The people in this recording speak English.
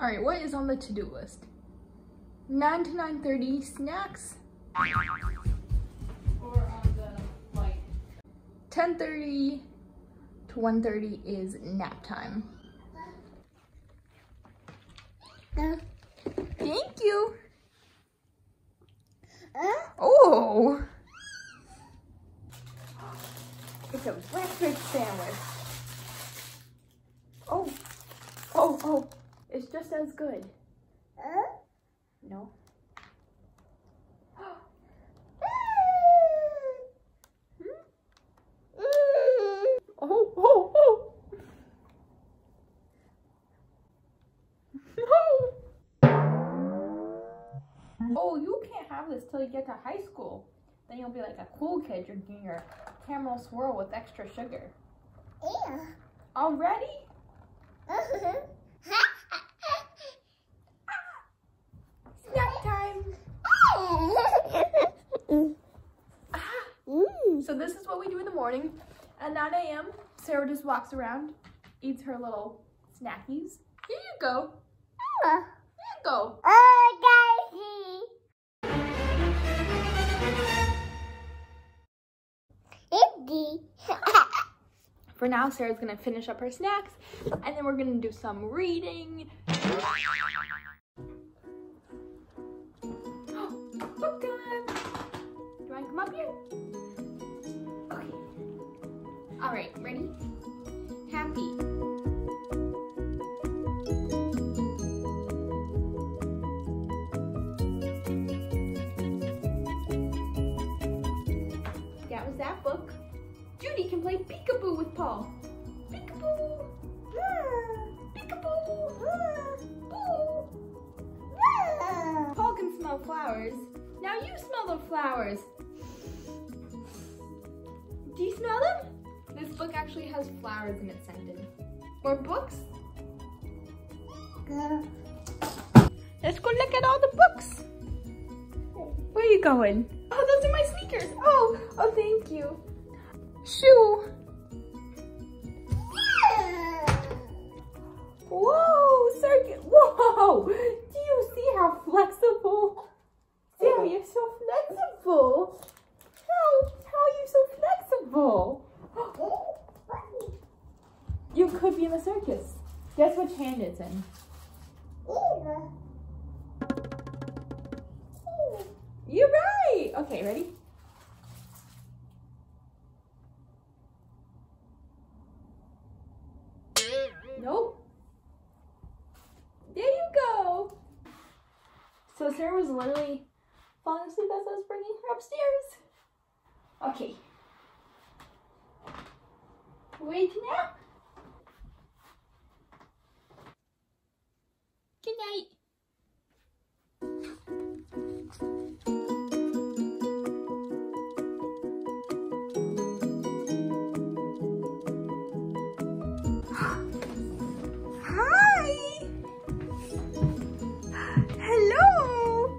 All right, what is on the to-do list? 9 to 9.30 snacks. Or on the light. 10.30 to 1.30 is nap time. Thank you. Oh. It's a breakfast sandwich. Oh, oh, oh. It's just as good. No. Hmm? Oh, oh, oh. No. Oh, you can't have this till you get to high school. Then you'll be like a cool kid drinking your caramel swirl with extra sugar. Yeah. Already? Snack time. So this is what we do in the morning. At 9 a.m., Sarah just walks around, eats her little snackies. Here you go. Here you go. For now, Sarah's gonna finish up her snacks, and then we're gonna do some reading. All right, ready? Happy. That was that book. Judy can play peekaboo with Paul. Peekaboo. Peekaboo. Boo. Paul can smell flowers. Now you smell the flowers. Do you smell them? This book actually has flowers in it scented. More books? Let's go look at all the books. Where are you going? Oh, those are my sneakers. Oh, oh, thank you. Shoe. You could be in the circus. Guess which hand it's in. You're right. Okay, ready? Nope. There you go. So Sarah was literally falling asleep as I was bringing her upstairs. Okay. Wait now.